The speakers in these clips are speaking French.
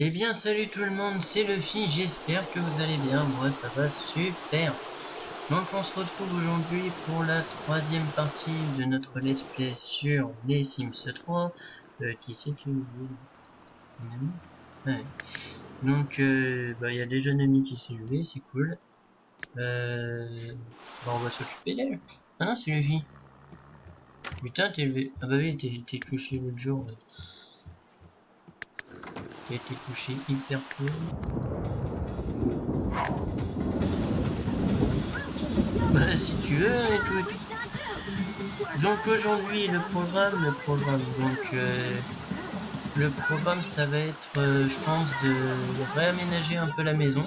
Eh bien salut tout le monde, c'est Luffy, j'espère que vous allez bien, moi ça va super. Donc on se retrouve aujourd'hui pour la troisième partie de notre let's play sur les Sims 3. Euh, qui c'est qui ouais. Donc euh, bah, il y a déjà un ami qui s'est levé, c'est cool. Euh, bah, on va s'occuper d'elle. Ah non c'est Luffy. Putain t'es levé. Ah bah oui t'es couché l'autre jour. A été couché hyper tôt. Bah si tu veux tout. Donc aujourd'hui le programme, le programme, donc euh, le programme ça va être euh, je pense de réaménager un peu la maison.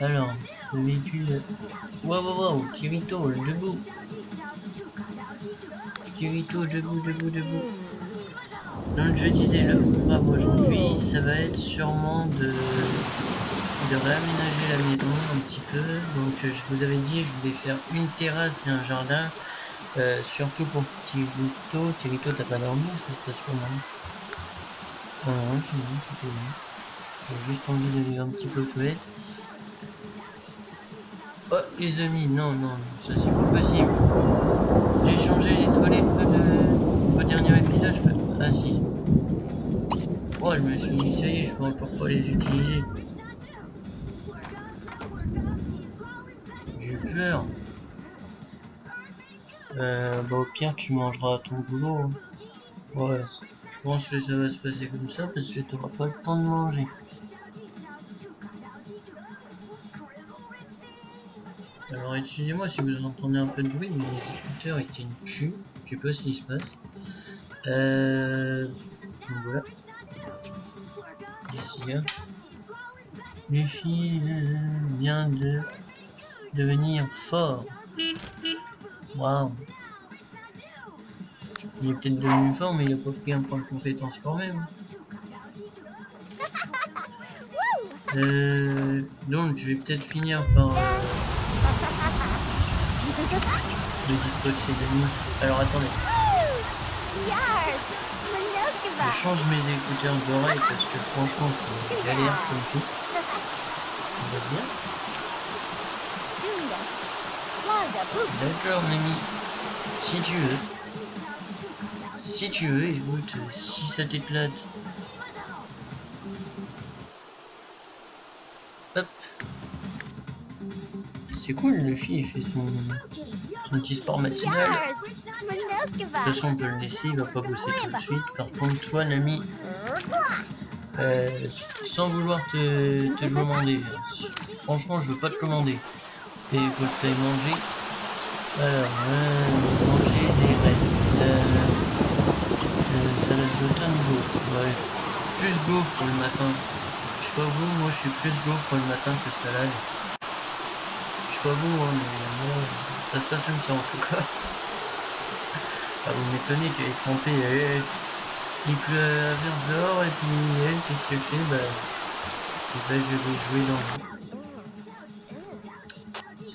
Alors, le véhicule. Waouh waouh waouh, Kirito, debout. Kirito, debout, debout, debout. Donc je disais, le programme aujourd'hui, ça va être sûrement de, de réaménager la maison un petit peu. Donc je vous avais dit, je voulais faire une terrasse et un jardin. Euh, surtout pour Tirito. Tirito, t'as pas dormi Ça se passe comment Ah non, c'est bon, c'était bon. J'ai juste envie d'aller un petit peu aux toilettes. Oh, les amis, non, non, ça c'est pas possible. J'ai changé les toilettes au dernier épisode, je. Ah si. Oh, je me suis dit, ça y est, je peux encore pas les utiliser. J'ai peur. Euh, bah au pire, tu mangeras ton boulot. Hein. Ouais, je pense que ça va se passer comme ça parce que tu n'auras pas le temps de manger. Alors excusez-moi si vous entendez un peu de bruit, mais les écouteurs étaient une cul. Je sais pas ce qui se passe. Euh... voilà. Ici, hein. Luffy vient de devenir fort. Waouh. Il est peut-être devenu fort, mais il a pas pris un point de compétence quand même. Euh, donc, je vais peut-être finir par... Euh, le dit Alors, attendez. Je change mes écouteurs d'oreille parce que franchement c'est galère comme tout. On va dire. D'accord Mimi. Si tu veux. Si tu veux, écoute, si ça t'éclate. Hop. C'est cool, le fille il fait son, son petit sport matinal. De façon, on peut le laisser, il va pas bosser tout de suite. Par contre, toi, Nami, euh, sans vouloir te, te commander, franchement, je veux pas te commander. Et faut que tu ailles manger. Alors, euh, manger des restes. Euh, salade d'automne, gaufre. Ouais. Plus gaufre pour le matin. Je sais pas vous, moi je suis plus gaufre pour le matin que salade. Je sais pas vous, hein, mais moi, ça se passe comme ça en tout cas. Ah, vous m'étonnez qu'elle est trempée. Il pleut vers dehors et puis elle, qu'est-ce qu'elle fait bah, et ben, je vais jouer dans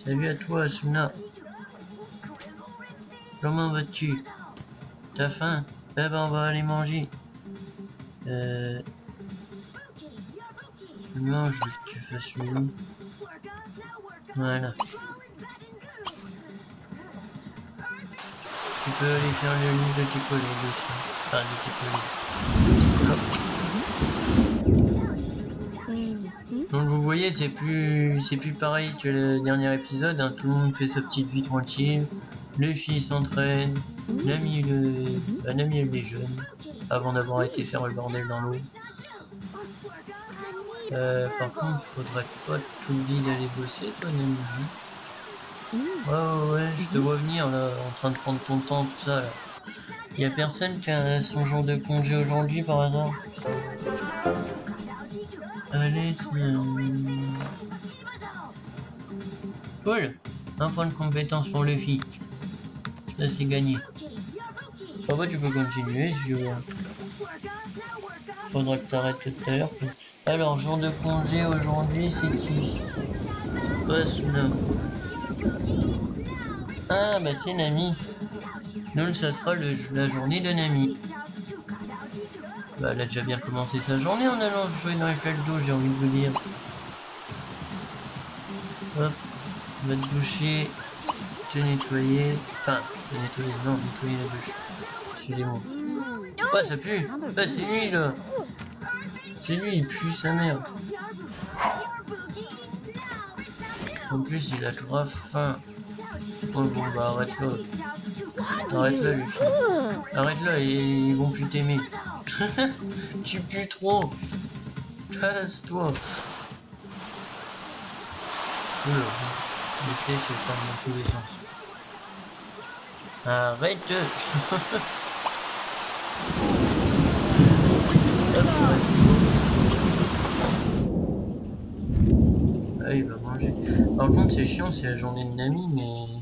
Salut à toi, Asuna. Comment vas-tu? T'as faim? Eh ben, on va aller manger. Euh... Non, je veux que tu fasses lui. Voilà. Tu peux aller faire le lit de tes collègues aussi. Enfin, de tes collègues. Donc vous voyez, c'est plus c'est plus pareil que le dernier épisode. Hein. Tout le monde fait sa petite vie tranquille. Les filles s'entraînent. L'ami le... l'ami est jeune. Avant d'avoir été faire le bordel dans l'eau. Euh, par contre, faudrait pas tout dit d'aller bosser, toi, Nami. Ouais, ouais, ouais, je te vois venir là, en train de prendre ton temps, tout ça là. Y a personne qui a son jour de congé aujourd'hui par hasard? Allez, Cool Un point de compétence pour le filles. Ça c'est gagné. Tu peux continuer si tu veux. Faudra que t'arrêtes tout à l'heure. Alors, jour de congé aujourd'hui, c'est qui? C'est pas là? Ah bah c'est Nami. Donc ça sera le, la journée de Nami. Bah, elle a déjà bien commencé sa journée en allant jouer dans Eiffel d'eau, j'ai envie de vous dire. Hop, va te doucher, te nettoyer. Enfin, te nettoyer, non, nettoyer la douche. Excusez-moi. Bah, ça pue? Bah, c'est lui, là C'est lui, il pue sa mère. En plus, il a grave faim. Bon, bah arrête-le. Arrête-le, lui. Arrête-le, ils vont plus t'aimer. tu pues trop. Casse-toi. Oula, les flèches, elles partent dans tous les sens. Arrête Ah, il va manger. Par contre, c'est chiant, c'est la journée de Nami, mais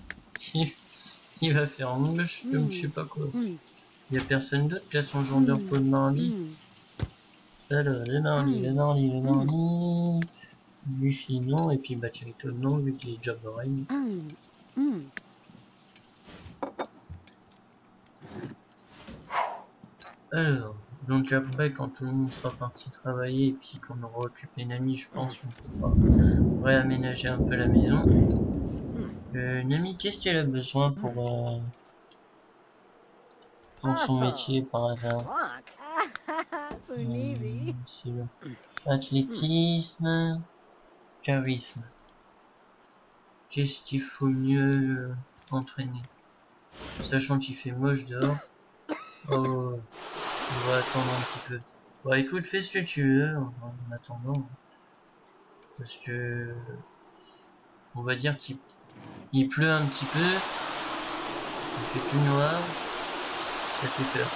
il, va faire un moche comme je sais pas quoi. Il y a personne d'autre qui a son genre de repos de mardi. Alors, le mardi, le mardi, le mardi. Luffy non, et puis Bachirito non, vu qu'il est déjà pareil. Alors, donc après, quand tout le monde sera parti travailler et puis qu'on aura occupé Nami, je pense qu'on pourra réaménager un peu la maison. Euh, Nami, qu'est-ce qu'elle a besoin pour, euh, pour son métier par hasard euh, Athlétisme, charisme. Qu'est-ce qu'il faut mieux euh, entraîner? Sachant qu'il fait moche dehors. Oh. On va attendre un petit peu. Bah écoute, fais ce que tu veux en attendant. Parce que... On va dire qu'il il pleut un petit peu. Il fait tout noir. Ça fait peur.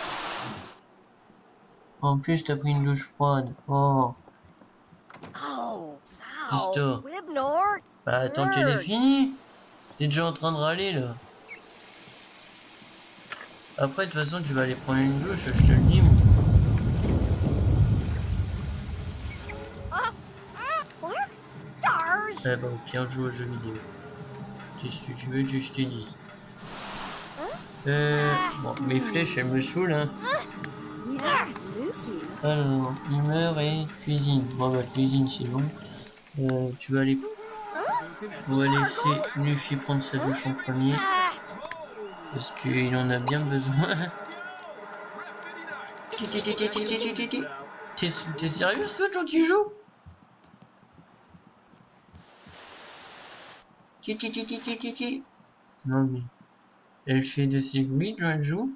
En plus, t'as pris une douche froide. Oh. Histoire. Bah attends qu'elle est finie. T'es déjà en train de râler là. Après, de toute façon, tu vas aller prendre une douche, je te le dis. Moi. Eh bah, au pire, joue aux jeux vidéo. Qu'est-ce que tu veux que je te dise Euh... Bon, mes flèches, elles me saoulent, hein. Alors, humeur et cuisine. Bon, bah, cuisine, c'est bon. Euh, tu vas aller... On va laisser Luffy prendre sa douche en premier. Parce qu'il en a bien besoin. T'es sérieux toi quand tu joues? Non mais... Elle fait de ses bruits quand elle joue.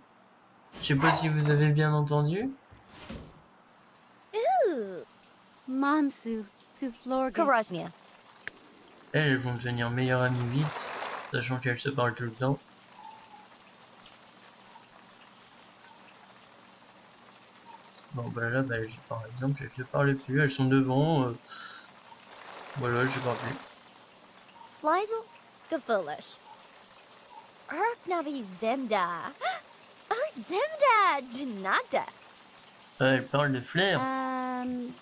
Je sais pas si vous avez bien entendu. Mamsu, Elles vont devenir meilleures amies vite, sachant qu'elles se parlent tout le temps. Bon bah là, bah, par exemple, je ne parle plus, elles sont devant. Euh... Voilà, je parle plus. Flizel, Gefoolish. Urknabi Zemda. Oh, Zemda, Janada. Ah, elle parle de flair. Um,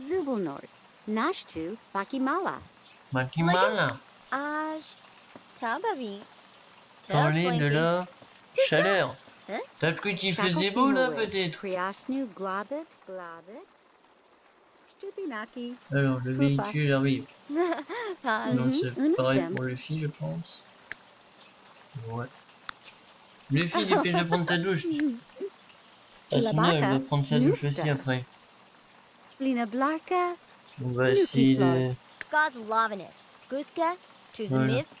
Zubelnort, Nashtu, Bakimala. Bakimala. Aj, Tabavi. Parler de la chaleur. T'as cru qu'il faisait beau là peut-être? Alors le véhicule arrive. Donc c'est pareil pour le fille je pense. Ouais. Le fille dépêche de prendre ta douche. Ah sinon elle va prendre sa douche aussi après. On va essayer de... Voilà.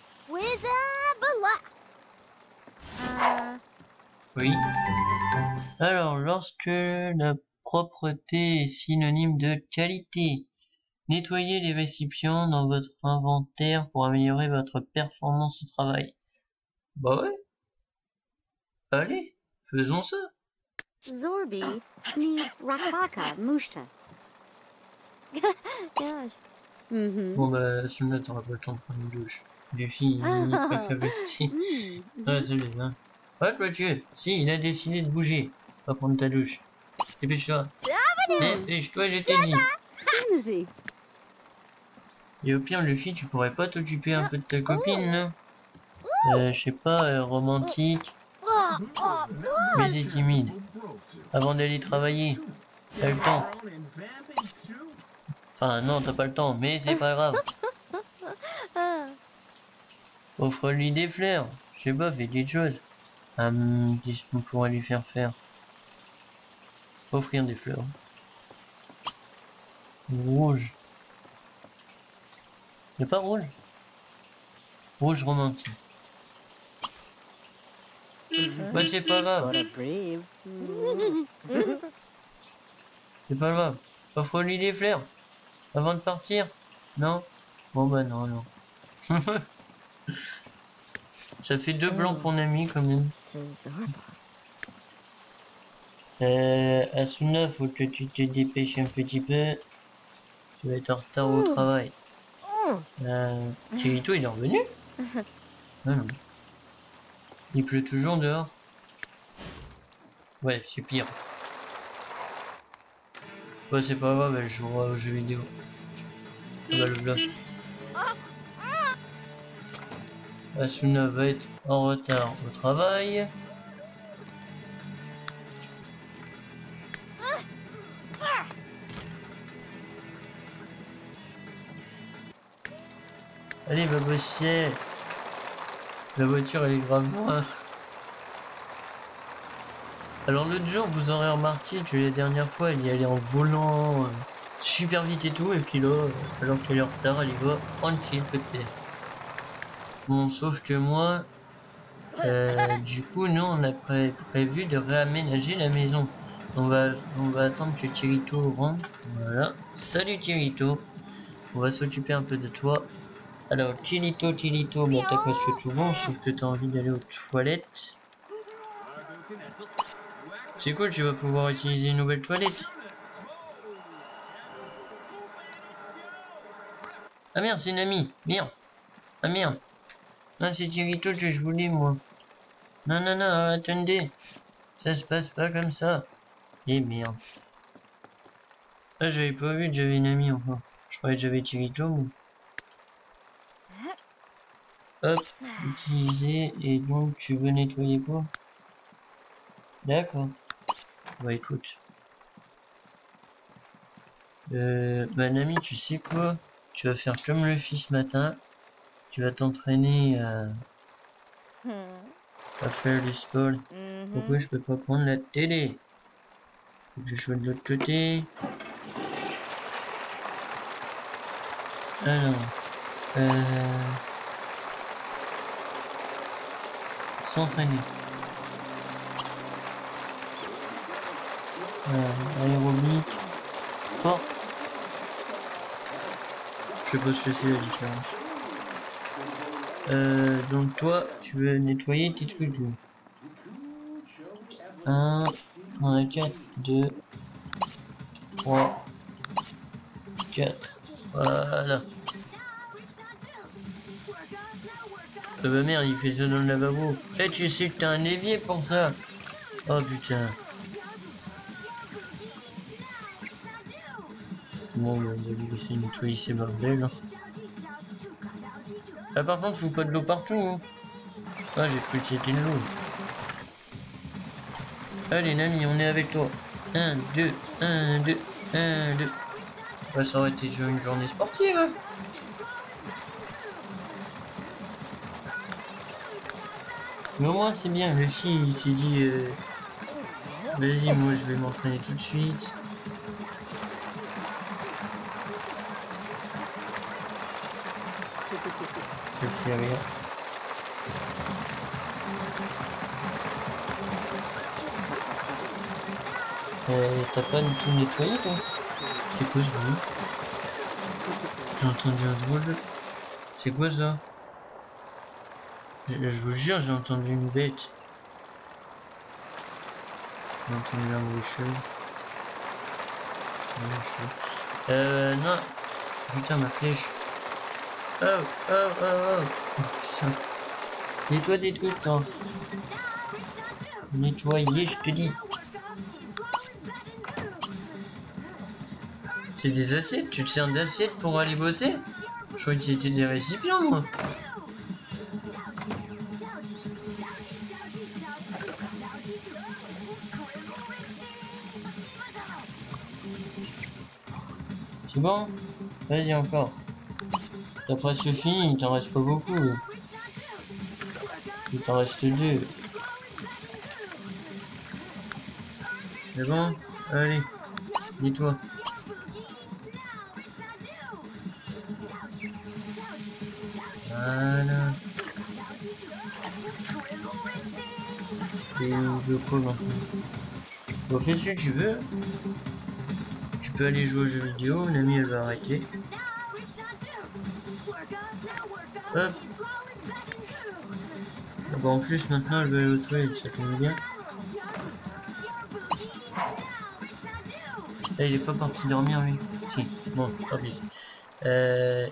Oui. Alors, lorsque la propreté est synonyme de qualité, nettoyez les récipients dans votre inventaire pour améliorer votre performance au travail. Bah ouais. Allez, faisons ça. Zorbi, ni rakaka, mushta. Bon bah, celui-là, t'auras pas le temps de prendre une douche. Les filles, ils préfèrent rester. Ah, celui-là. Hein. Ouais, Clôture, si, il a décidé de bouger. Va prendre ta douche. Dépêche-toi. Dépêche-toi, je t'ai dit. Et au pire, Luffy, tu pourrais pas t'occuper un peu de ta copine, là euh, Je sais pas, euh, romantique. Mais t'es timide. Avant d'aller travailler, t'as le temps. Enfin, non, t'as pas le temps, mais c'est pas grave. Offre-lui des fleurs. Je sais pas, fais des choses. Hum, qu'est-ce qu'on pourrait lui faire faire? Offrir des fleurs. Rouge. Y'a pas rouge Rouge romantique. Bah c'est pas grave. A. C'est pas grave. Offre-lui des fleurs. Avant de partir. Non? Bon bah non, non. Ça fait deux blancs pour Nami quand même. Euh, Asuna, faut que tu te dépêches un petit peu. Tu vas être en retard au travail. Euh, Kirito, il est revenu Non, non. Il pleut toujours dehors. Ouais, c'est pire. Ouais, c'est pas grave, elle jouera aux jeux vidéo. Ah bah le bloc. Asuna va être en retard au travail. Allez, va bosser. La voiture, elle est grave loin. Alors l'autre jour, vous aurez remarqué que la dernière fois, elle y allait en volant euh, super vite et tout, et puis là, alors qu'elle est en retard, elle y va tranquille, peut-être. Bon, sauf que moi, euh, du coup, nous, on a pré- prévu de réaménager la maison. On va, on va attendre que Kirito rentre. Voilà. Salut Kirito. On va s'occuper un peu de toi. Alors, Kirito, Kirito, bon, t'as presque tout bon, sauf que t'as envie d'aller aux toilettes. C'est cool, tu vas pouvoir utiliser une nouvelle toilette? Ah merde, c'est une amie. Merde. Ah merde. Non, c'est Kirito que je voulais, moi. Non, non, non, attendez. Ça se passe pas comme ça. Eh merde. Ah, j'avais pas vu que j'avais une amie encore. Je croyais que j'avais mais... Hop, utiliser, et donc tu veux nettoyer quoi? D'accord. Bah écoute. Euh, bah Nami, tu sais quoi? Tu vas faire comme le fils matin. Tu vas t'entraîner à, Hmm. à faire du sport. Mhm. Pourquoi je peux pas prendre la télé? Faut que je sois de l'autre côté. Alors, euh, s'entraîner. Euh, force. Je ce que c'est la différence. Euh, donc toi, tu veux nettoyer tes trucs. là. 1, on a 4, 2, 3, 4. Voilà. Ah bah merde, il fait ça dans le lavabo. Eh, tu sais que t'as un évier pour ça. Oh putain. Bon, bah, on va lui laisser nettoyer ces bordels. Ah, par contre, faut pas de l'eau partout. Hein. Ah, j'ai cru que c'était de l'eau. Allez, Nami, on est avec toi. 1, 2, 1, 2, 1, 2. Bah, ça aurait été une journée sportive. hein. Mais au moins, c'est bien. Le fille, il s'est dit euh, Vas-y, moi, je vais m'entraîner tout de suite. Je rien. Euh, T'as pas tout nettoyé toi? C'est quoi ce bruit? J'ai entendu un drôle. C'est quoi ça? Je, vous jure, j'ai entendu une bête. J'ai entendu un bruit chelou. Euh, non. Putain, ma flèche. Oh, oh, oh, oh. Oh, putain. Nettoie des trucs, toi. Nettoyer, je te dis. C'est des assiettes Tu te sers d'assiettes pour aller bosser? Je croyais que c'était des récipients, moi. C'est bon Vas-y encore. T'as presque fini, il t'en reste pas beaucoup. Il t'en reste deux. C'est bon? Allez, dis-toi. Voilà. Et fais ce que tu veux? Tu peux aller jouer aux jeux vidéo, Nami elle va arrêter. Hop. Ah bon, en plus maintenant elle va aller au toilette, ça tombe bien. Eh, il est pas parti dormir lui. Si, bon, tant pis. Euh,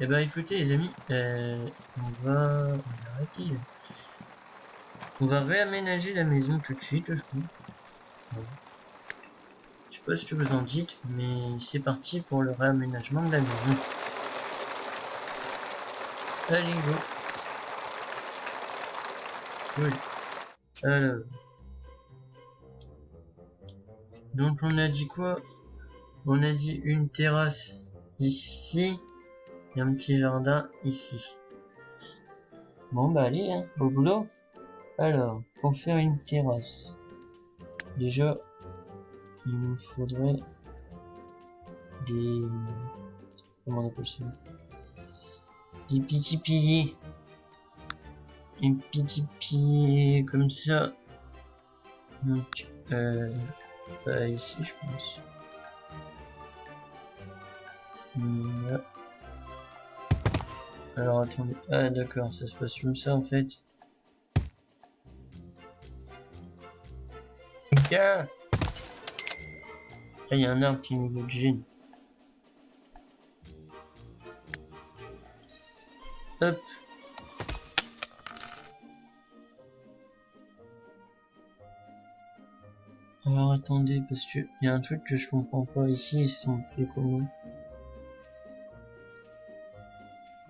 eh ben écoutez les amis, euh, on va... On va arrêter. On va réaménager la maison tout de suite, je pense. Je sais pas ce que vous en dites, mais c'est parti pour le réaménagement de la maison. Allez, go. Cool. Alors. Donc on a dit quoi? On a dit une terrasse ici et un petit jardin ici. Bon bah allez, hein, au boulot. Alors, pour faire une terrasse, déjà, il nous faudrait des... Comment on appelle ça? Des petits piliers. Un petit pilier comme ça. Donc, euh, bah ici je pense. Alors attendez, ah d'accord, ça se passe comme ça en fait. Il y a un arbre qui me gêne. Hop. Alors attendez, parce que il y a un truc que je comprends pas ici, ils sont fait comment?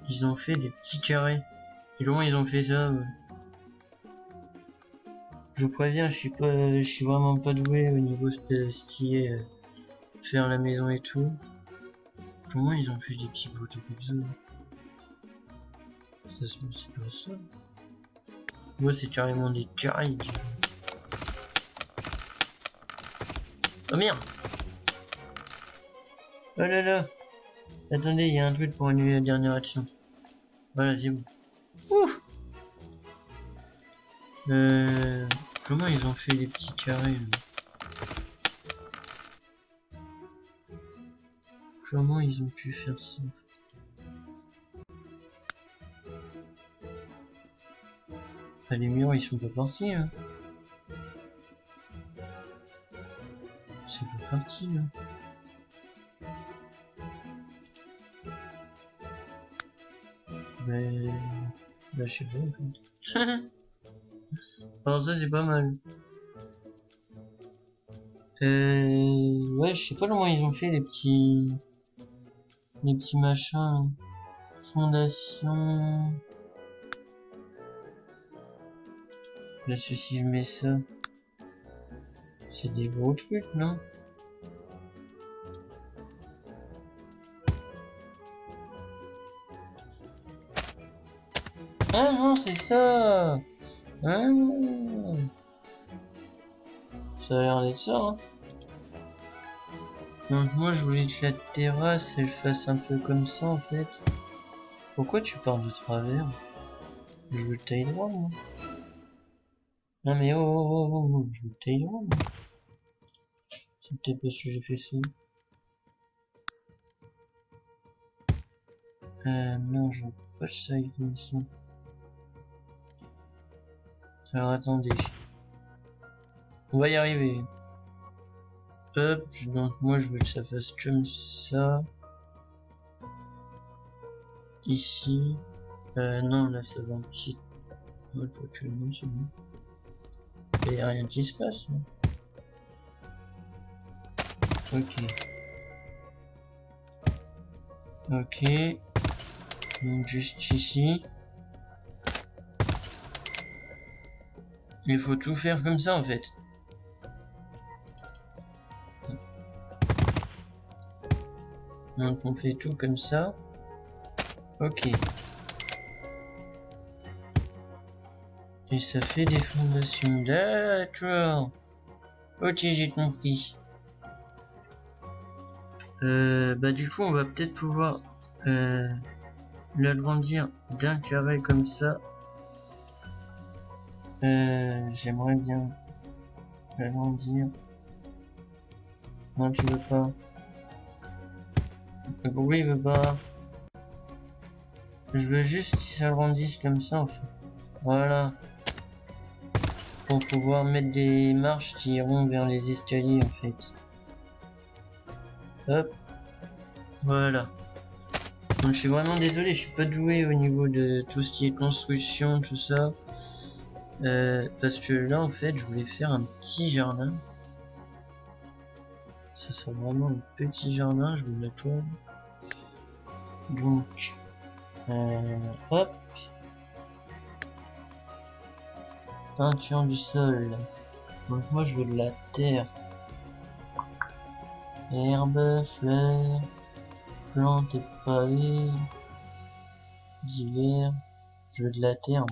Ils ont fait des petits carrés. Et comment ils ont fait ça je vous préviens, je suis pas, je suis vraiment pas doué au niveau de ce qui est euh, faire la maison et tout. Comment ils ont fait des petits bouts comme ça Ça se pas ça. Moi c'est carrément des carrés. Oh merde Oh là là Attendez, il y a un truc pour annuler la dernière action. Voilà, c'est bon. Ouf euh... Comment ils ont fait les petits carrés Comment ils ont pu faire ça Les murs ils sont pas partis hein. C'est pas parti là. Mais... Là je sais pas Alors ça c'est pas mal. Euh... Ouais, je sais pas comment ils ont fait les petits... Les petits machins. Fondation... Là, si je mets ça... C'est des gros trucs, non? Ah non, c'est ça ah. Ça a l'air d'être ça. Hein. Donc moi je voulais que la terrasse elle fasse un peu comme ça en fait. Pourquoi tu parles de travers? Je veux le taille droit moi. Non mais oh oh oh oh, oh je veux le taille droit moi. C'est peut-être parce que j'ai fait ça. Euh non je veux pas ça comme ça. Alors attendez. On va y arriver. Hop, donc moi je veux que ça fasse comme ça. Ici. Euh, non, là ça va un petit... Ouais, actuellement c'est bon. Il n'y a rien qui se passe. Ok. Ok. Donc juste ici. Il faut tout faire comme ça en fait. Donc on fait tout comme ça. Ok. Et ça fait des fondations. D'accord. Ok, j'ai compris. Euh, bah du coup, on va peut-être pouvoir euh, l'agrandir d'un carré comme ça. Euh, J'aimerais bien l'agrandir. Non, tu veux pas. Pourquoi il veut pas Je veux juste qu'il s'agrandisse comme ça en fait. Voilà. Pour pouvoir mettre des marches qui iront vers les escaliers en fait. Hop. Voilà. Donc je suis vraiment désolé, je suis pas doué au niveau de tout ce qui est construction, tout ça. Euh, parce que là en fait je voulais faire un petit jardin. Ça sera vraiment un petit jardin, je vous la tourne. Donc, euh, hop. Peinture du sol. Donc moi je veux de la terre. Herbe, fleurs, plantes et pavés, divers. Je veux de la terre.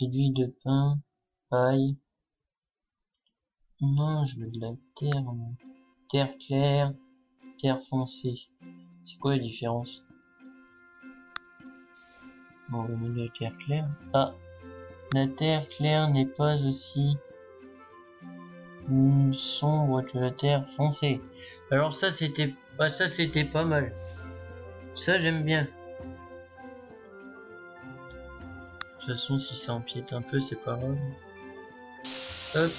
Réduit de pain, paille. Non, je veux de la terre. Terre claire, terre foncée. C'est quoi la différence? Bon, on la terre claire. Ah, la terre claire n'est pas aussi sombre que la terre foncée. Alors ça c'était, bah ça c'était pas mal. Ça j'aime bien. Toute façon si ça empiète un peu c'est pas grave. Hop.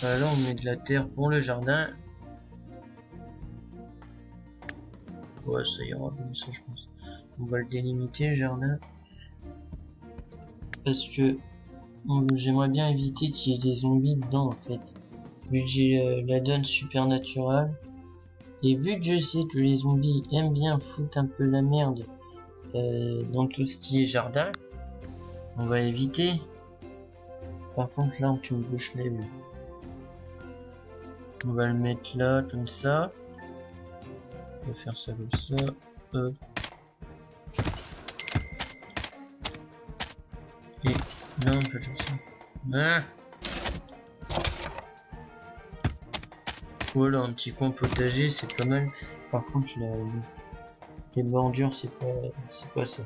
Voilà on met de la terre pour le jardin. Ouais ça ira comme ça je pense. On va le délimiter le jardin. Parce que j'aimerais bien éviter qu'il y ait des zombies dedans en fait. Vu j'ai euh, la donne supernaturelle. Et vu que je sais que les zombies aiment bien foutre un peu la merde euh, dans tout ce qui est jardin, on va éviter. Par contre là tu me bouches les yeux. On va le mettre là comme ça. On va faire ça comme ça. Hop. Non, pas tout ça. Ah voilà, un petit coin potager, c'est pas mal. Par contre, la, les bordures, c'est pas, c'est pas ça.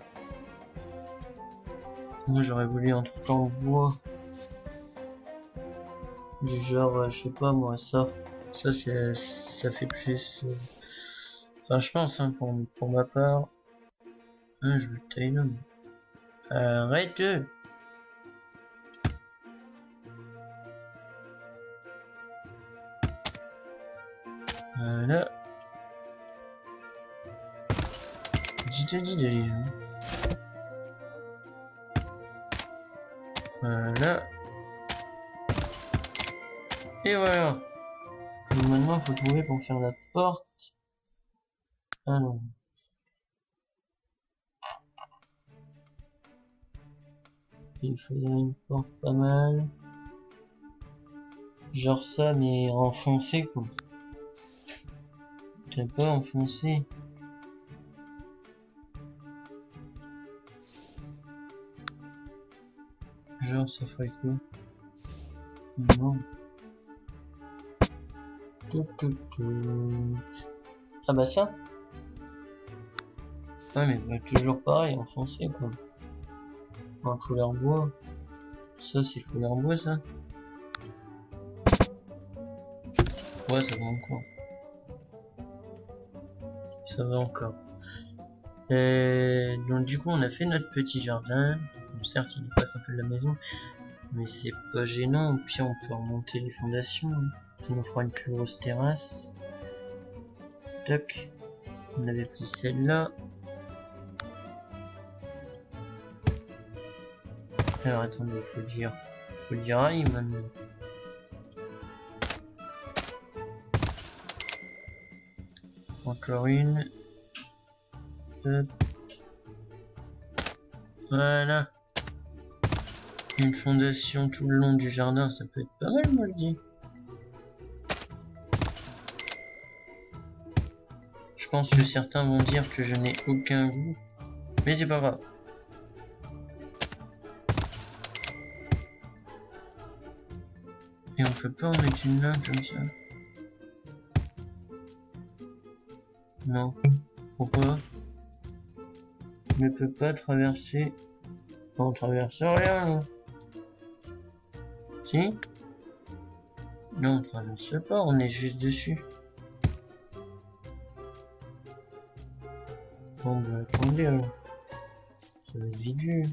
Moi, j'aurais voulu un truc en bois. Du genre, euh, je sais pas moi, ça. Ça, c'est, ça fait plus. Euh, enfin, je pense, hein, pour, pour ma part. Ah, je veux tailler Arrête! Voilà. J'ai dit d'aller là. Voilà. Et voilà. maintenant, il faut trouver pour faire la porte. Ah non. Il faudrait une porte pas mal. Genre ça, mais enfoncé quoi pas enfoncé. Genre ça ferait quoi? Non. Ah bah ça Ouais mais toujours pareil, enfoncé quoi. En couleur bois. Ça c'est couleur bois ça Ouais ça va encore ça va encore. Et donc du coup on a fait notre petit jardin. certes il passe un peu de la maison, mais c'est pas gênant. Puis on peut remonter les fondations. Hein. Ça nous fera une plus grosse terrasse. Tac. On avait pris celle-là. Alors attendez, faut dire, faut dire aïe maintenant. Encore une. Voilà. Une fondation tout le long du jardin, ça peut être pas mal, moi je dis. Je pense que certains vont dire que je n'ai aucun goût, mais c'est pas grave. Et on peut pas en mettre une là comme ça. Non. Pourquoi On ne peut pas traverser. On traverse rien Si Non, on traverse pas, on est juste dessus. Bon bah attendez alors. Ça va être vide.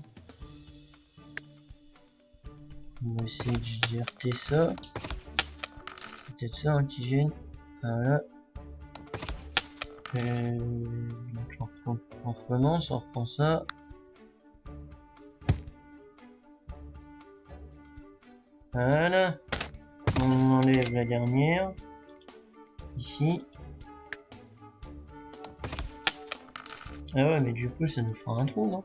On va essayer de GRT ça. Peut-être ça gêne. Voilà. On, on recommence, on reprend ça. Voilà. On enlève la dernière. Ici. Ah ouais, mais du coup, ça nous fera un trou, non?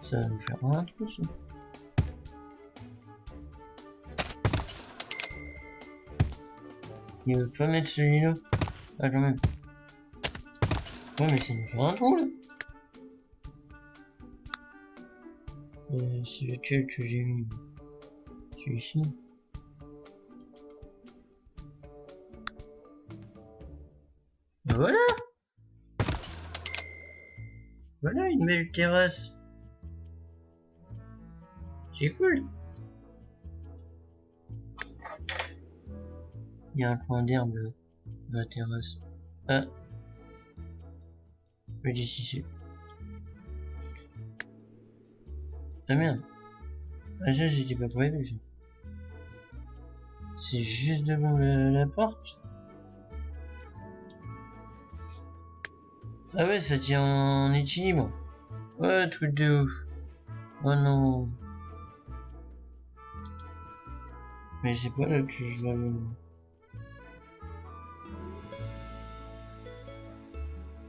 Ça nous faire un trou, ça. Il veut pas mettre celui-là Ah, quand même. Ouais, mais ça nous fait un trou, là. Euh, c'est lequel que j'ai mis Celui-ci. Voilà Voilà une belle terrasse. C'est cool. Il y a un coin d'herbe dans la terrasse. Ah. Dis si c'est. Ah merde. Ah ça j'étais pas prévu. C'est juste devant la, la porte. Ah ouais ça tient en équilibre. Ouais truc de ouf. Oh non. Mais c'est pas là que je l'avais.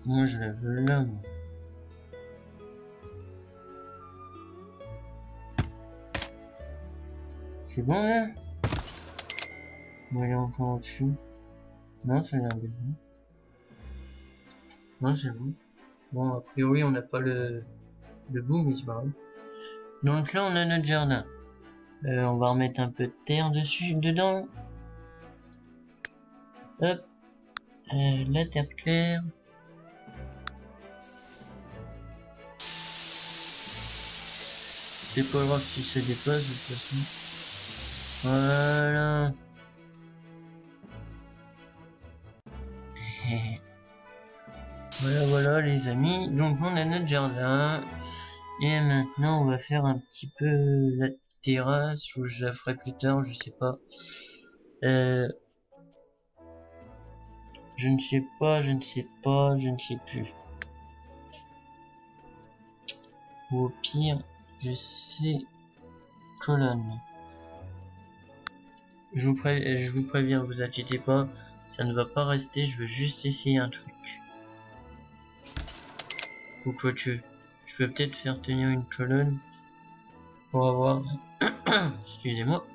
Moi je la veux là. Moi. C'est bon là? Moi il est encore au-dessus. Non, ça a l'air d'être bon. Non, c'est bon. Bon, a priori on n'a pas le, le bout, mais c'est pas grave. Donc là on a notre jardin. Euh, on va remettre un peu de terre dessus, dedans. Hop. Euh, la terre claire. C'est pas grave si ça dépasse de toute façon. Voilà. voilà, voilà les amis. Donc on a notre jardin. Et maintenant on va faire un petit peu la terrasse ou je la ferai plus tard, je sais pas. Euh, je ne sais pas, je ne sais pas, je ne sais plus. Ou au pire, je sais colonne. Je vous, pré je vous préviens, vous inquiétez pas, ça ne va pas rester, je veux juste essayer un truc. Ou quoi je peux peut-être faire tenir une colonne pour avoir, excusez-moi,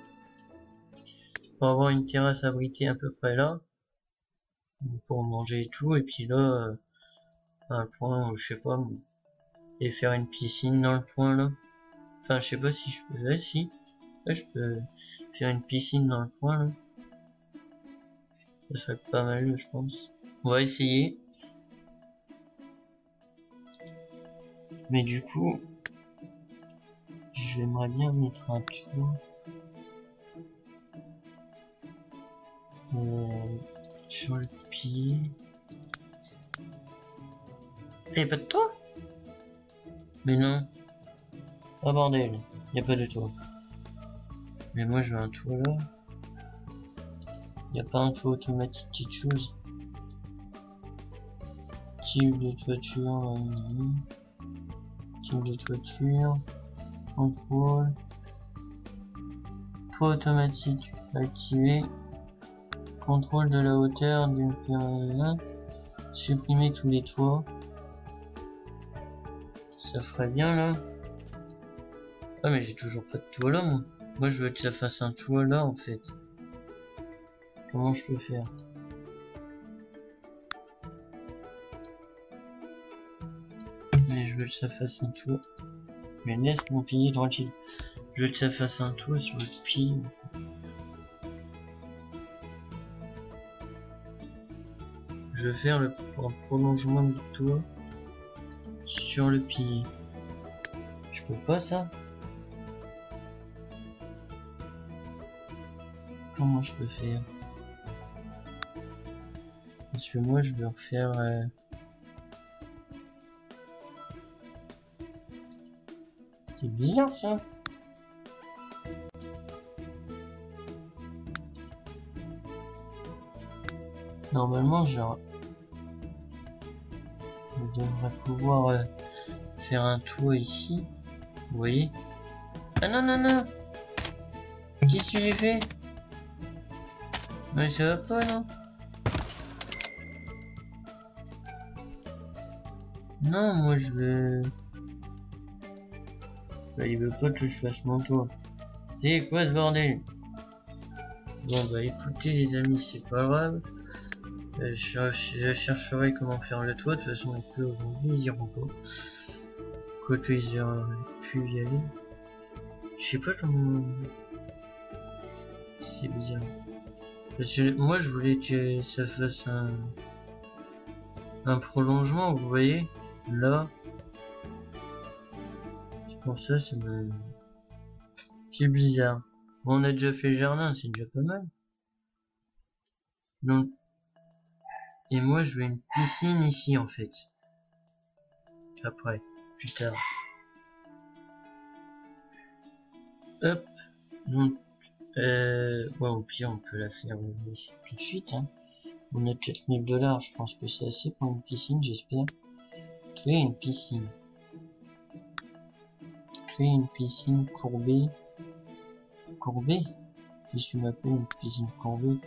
pour avoir une terrasse abritée à peu près là, pour manger et tout, et puis là, euh, un point où je sais pas, et faire une piscine dans le point là. Enfin, je sais pas si je peux. Ouais, si. je peux faire une piscine dans le coin. Ça serait pas mal, je pense. On va essayer. Mais du coup, j'aimerais bien mettre un toit. Euh, sur le pied. Et pas de toit? Mais non. Oh bordel, y a pas de toit. Mais moi je veux un toit là. Y a pas un toit automatique qui chose. Type de toiture. Euh, type de toiture. Contrôle. Toit automatique activé. Contrôle de la hauteur d'une période. Supprimer tous les toits. Ça ferait bien là. Ah mais j'ai toujours pas de toit là moi. Moi je veux que ça fasse un toit là en fait. Comment je peux faire? Veux que ça fasse un tour. Mais laisse mon pilier tranquille. Je veux que ça fasse un tour sur le pilier. Je vais faire le un prolongement du toit sur le pilier. Je peux pas ça? Comment je peux faire. Parce que moi je veux refaire... Euh... C'est bizarre ça. Normalement genre on devrait pouvoir euh, faire un tour ici. Vous voyez? Ah non, non, non! Qu'est-ce que j'ai fait? Mais ça va pas, non Non, moi je veux... Bah, il veut pas que je fasse mon tour. C'est quoi ce bordel? Bon bah écoutez les amis, c'est pas grave. Euh, je, chercherai comment faire le toit, de toute façon on peut aujourd'hui ils iront pas. Quoique ils auraient pu y aller. Je sais pas comment... C'est bizarre. Parce que moi je voulais que ça fasse un... Un prolongement, vous voyez Là. C'est pour ça, c'est me... C'est bizarre. Bon, on a déjà fait le jardin, c'est déjà pas mal. Donc, et moi, je veux une piscine ici, en fait. Après, plus tard. Hop. Donc, euh, ouais, au pire, on peut la faire tout de suite. Hein. On a 4000 dollars, je pense que c'est assez pour une piscine, j'espère. Créer une piscine. Créer une piscine courbée. Courbée? Qu'est-ce que tu m'appelles une piscine courbée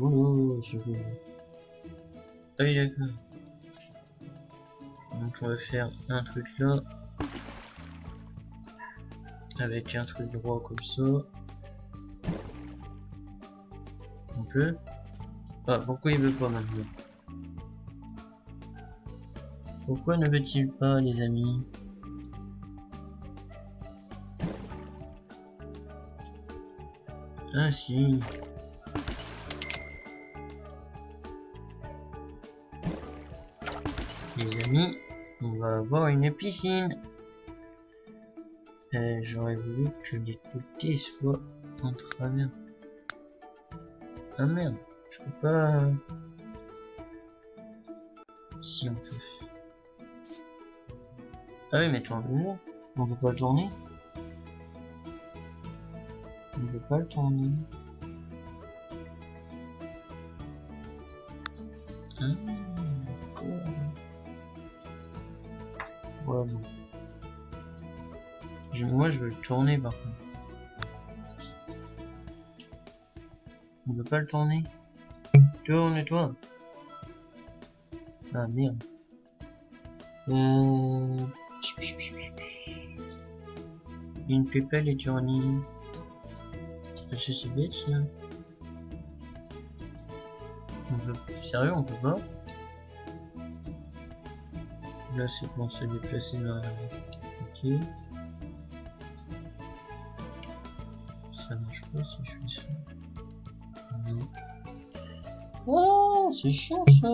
Oh, je veux... Ah. Donc on va faire un truc là. Avec un truc droit comme ça. On peut. Ah, pourquoi il veut pas maintenant? Pourquoi ne veut-il pas, les amis? Ah si les amis, on va avoir une piscine. Euh, j'aurais voulu que les côtés soient en travers. Ah merde, je peux pas... Si on peut. Ah oui, mais tourne On peut pas tourner On peut pas le tourner. Moi je veux le tourner par contre. On peut pas le tourner. Tourne-toi. Ah merde. Euh... Une pépelle est tournée. C'est bête ça. On peut... Sérieux on peut pas? Là c'est pour se déplacer dans la... Ok. Si je fais ça. Non. Oh, c'est chiant ça.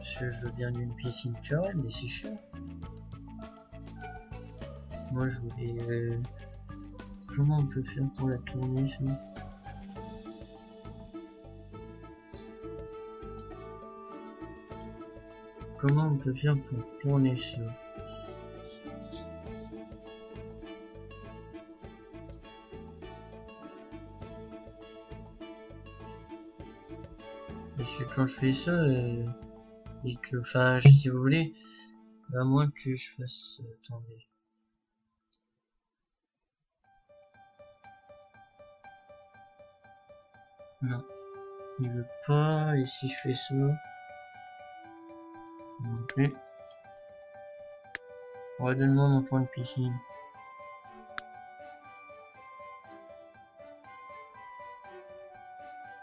Je, veux bien une piscine carrée, mais c'est chiant. Moi je voulais... Euh... Comment on peut faire pour la tourner ça? Comment on peut faire pour tourner ça? Quand je fais ça, euh, et que, enfin, si vous voulez, à moins que je fasse, euh, attendez. Non, il veut pas, et si je fais ça, non plus. Redonne-moi mon point de piscine.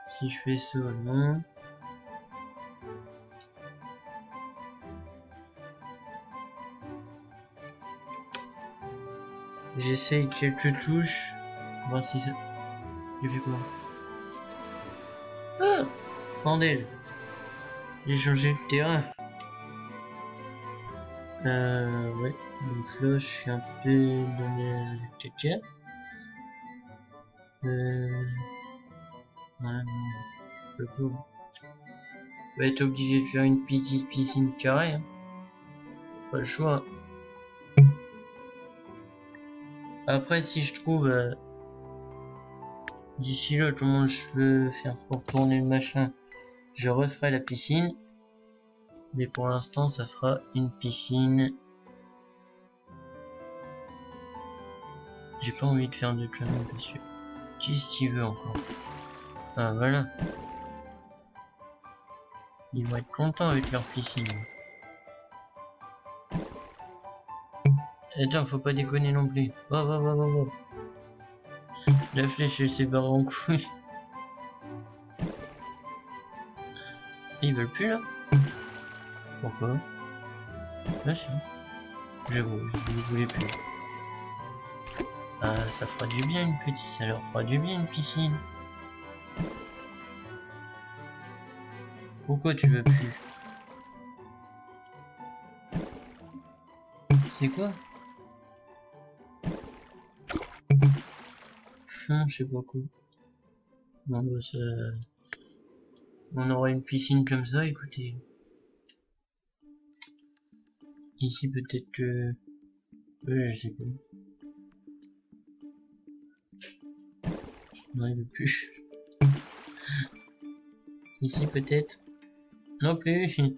Si je fais ça, non. J'essaye quelques touches. Voir si ça... J'ai fait quoi? Ah Bordel J'ai changé de terrain. Euh, ouais. Donc là, je suis un peu dans la caca. Euh... Ouais, non. Pas tout. On va être obligé de faire une petite piscine carrée. Hein. Pas le choix. Après, si je trouve... Euh, D'ici là, comment je veux faire pour tourner le machin, je referai la piscine. Mais pour l'instant, ça sera une piscine. J'ai pas envie de faire de conneries dessus. Qu'est-ce qu'il veut encore? Ah voilà. Ils vont être contents avec leur piscine. Attends, faut pas déconner non plus. Va, va, va, va, va. La flèche elle s'est barrée en couille. Ils veulent plus là Pourquoi? Là si. Je, ne voulais plus. Ah ça fera du bien une petite, ça leur fera du bien une piscine. Pourquoi tu veux plus? C'est quoi? Je sais pas quoi. Bon, bah, ça... On aura une piscine comme ça, écoutez. Ici, peut-être que... je sais pas. Non, il veut plus. Ici, peut-être. Non plus.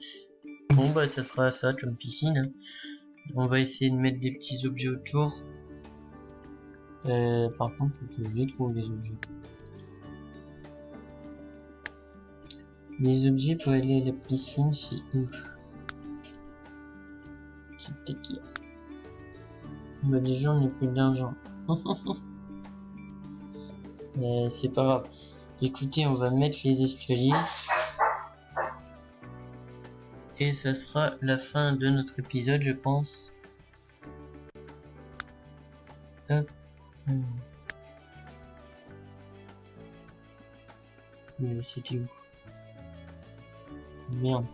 Bon, bah, ça sera ça comme piscine. Hein. On va essayer de mettre des petits objets autour. Euh, par contre, faut que je trouve les objets. Les objets pour aller à la piscine, c'est où C'est peut-être. Bah déjà, on n'a plus d'argent. euh, c'est pas grave. Écoutez, on va mettre les escaliers. Et ça sera la fin de notre épisode, je pense. Hop. Hmm. Mais c'était où Merde.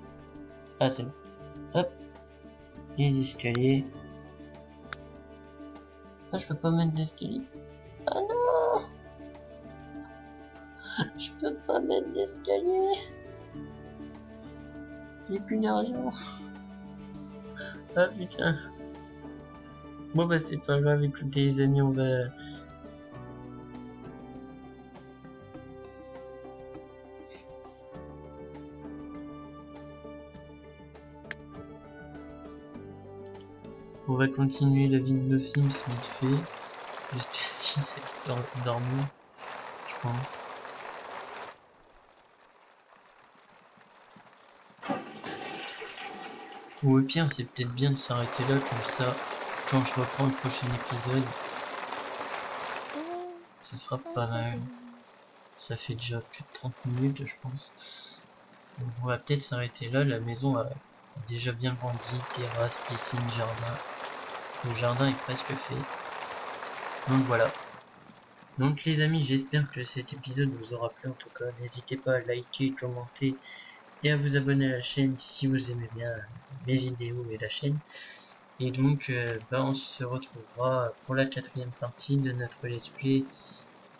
Ah c'est bon. Hop. Les escaliers. Ah je peux pas mettre d'escalier. Ah non Je peux pas mettre d'escalier. J'ai plus d'argent. Ah putain. Bon bah c'est pas grave, écoutez les amis, on va... On va continuer la vie de nos Sims vite fait. Juste que c'est dormir, je pense. Ou au pire, c'est peut-être bien de s'arrêter là, comme ça, je reprends le prochain épisode, ce sera pas mal. Ça fait déjà plus de 30 minutes, je pense. on va peut-être s'arrêter là. La maison a déjà bien grandi. Terrasse, piscine, jardin. Le jardin est presque fait. Donc voilà. Donc les amis, j'espère que cet épisode vous aura plu en tout cas. N'hésitez pas à liker, commenter et à vous abonner à la chaîne si vous aimez bien mes vidéos et la chaîne. Et donc, euh, bah, on se retrouvera pour la quatrième partie de notre let's play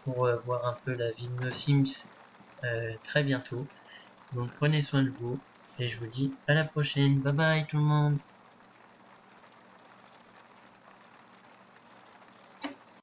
pour euh, voir un peu la vie de nos Sims euh, très bientôt. Donc prenez soin de vous et je vous dis à la prochaine. Bye bye tout le monde